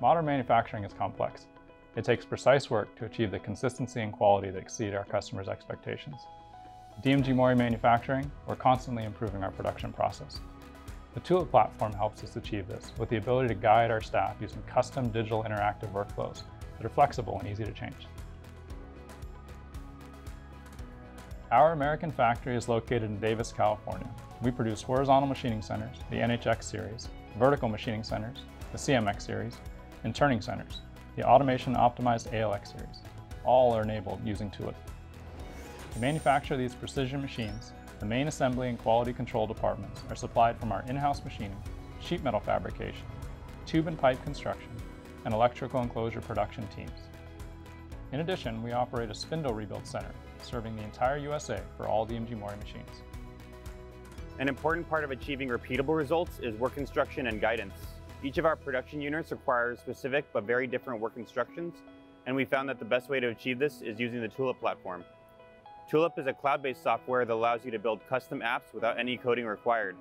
Modern manufacturing is complex. It takes precise work to achieve the consistency and quality that exceed our customers' expectations. At DMG Mori Manufacturing, we're constantly improving our production process. The Tulip platform helps us achieve this with the ability to guide our staff using custom digital interactive workflows that are flexible and easy to change. Our American factory is located in Davis, California. We produce horizontal machining centers, the NHX series, vertical machining centers, the CMX series, and turning centers, the automation optimized ALX series. All are enabled using Tulip. To manufacture these precision machines, the main assembly and quality control departments are supplied from our in-house machining, sheet metal fabrication, tube and pipe construction, and electrical enclosure production teams. In addition, we operate a spindle rebuild center serving the entire USA for all DMG Mori machines. An important part of achieving repeatable results is work instruction and guidance. Each of our production units requires specific but very different work instructions, and we found that the best way to achieve this is using the Tulip platform. Tulip is a cloud-based software that allows you to build custom apps without any coding required.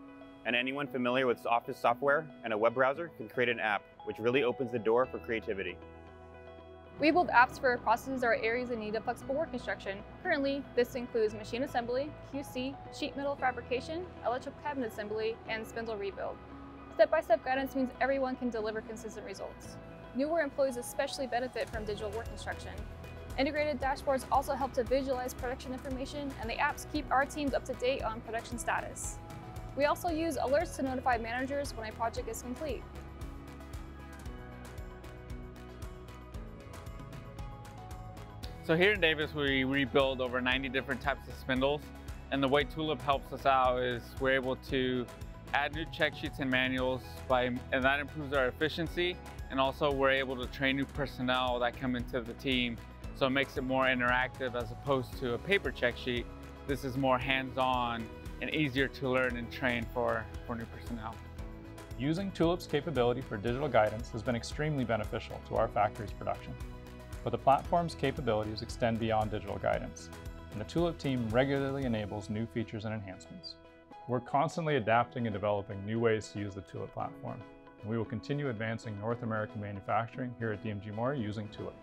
And anyone familiar with Office software and a web browser can create an app, which really opens the door for creativity. We build apps for processes or areas in need of flexible work instruction. Currently, this includes machine assembly, QC, sheet metal fabrication, electrical cabinet assembly, and spindle rebuild. Step-by-step -step guidance means everyone can deliver consistent results. Newer employees especially benefit from digital work instruction. Integrated dashboards also help to visualize production information, and the apps keep our teams up to date on production status. We also use alerts to notify managers when a project is complete. So here in Davis, we rebuild over 90 different types of spindles. And the way Tulip helps us out is we're able to add new check sheets and manuals, by, and that improves our efficiency. And also we're able to train new personnel that come into the team. So it makes it more interactive as opposed to a paper check sheet. This is more hands-on and easier to learn and train for, for new personnel. Using Tulip's capability for digital guidance has been extremely beneficial to our factory's production. But the platform's capabilities extend beyond digital guidance, and the Tulip team regularly enables new features and enhancements. We're constantly adapting and developing new ways to use the Tulip platform, we will continue advancing North American manufacturing here at DMG Mori using Tulip.